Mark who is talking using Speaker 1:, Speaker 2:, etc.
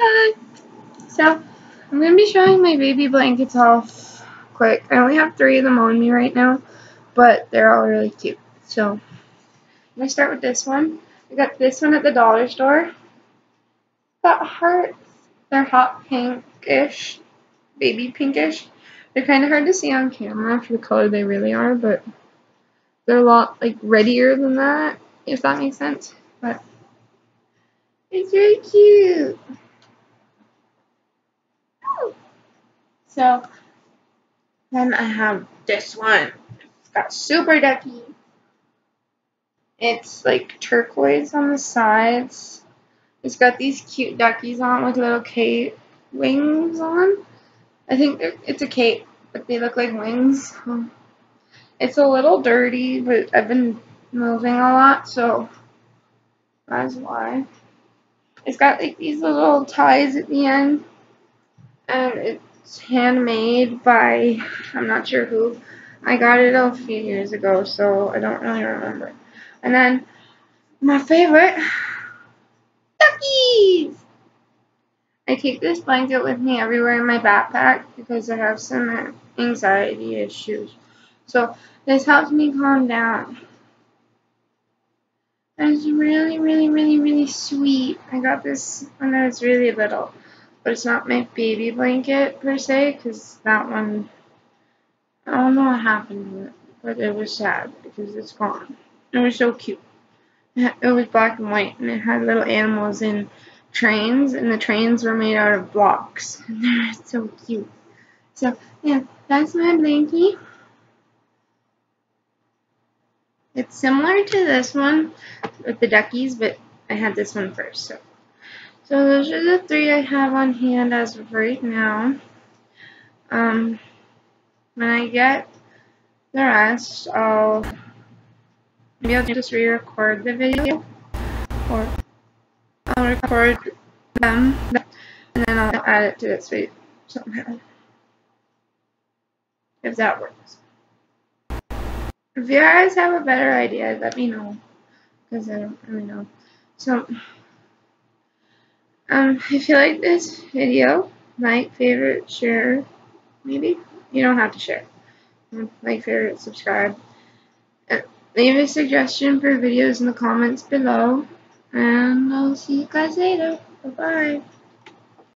Speaker 1: Hi! So, I'm going to be showing my baby blankets off quick. I only have three of them on me right now, but they're all really cute. So, I'm going to start with this one. I got this one at the dollar store. Got hearts. They're hot pinkish, baby pinkish. They're kind of hard to see on camera for the color they really are, but they're a lot like reddier than that, if that makes sense. But it's very cute. So then I have this one. It's got super ducky. It's like turquoise on the sides. It's got these cute duckies on with little cape wings on. I think it's a cape, but they look like wings. It's a little dirty, but I've been moving a lot, so that's why. It's got like these little ties at the end, and it it's handmade by, I'm not sure who. I got it a few years ago, so I don't really remember. And then, my favorite, duckies! I take this blanket with me everywhere in my backpack because I have some anxiety issues. So, this helps me calm down. It's really, really, really, really sweet. I got this when I was really little but it's not my baby blanket per se, because that one, I don't know what happened to it, but it was sad because it's gone. It was so cute. It was black and white, and it had little animals in trains, and the trains were made out of blocks. And they're so cute. So, yeah, that's my blankie. It's similar to this one with the duckies, but I had this one first, so. So those are the three I have on hand as of right now. Um, when I get the rest, I'll maybe I'll just re-record the video, or I'll record them, and then I'll add it to this video somehow, if that works. If you guys have a better idea, let me know, because I don't really know. So. Um, if you like this video, like, favorite, share, maybe. You don't have to share. Um, like, favorite, subscribe. Uh, leave a suggestion for videos in the comments below. And I'll see you guys later. Bye-bye.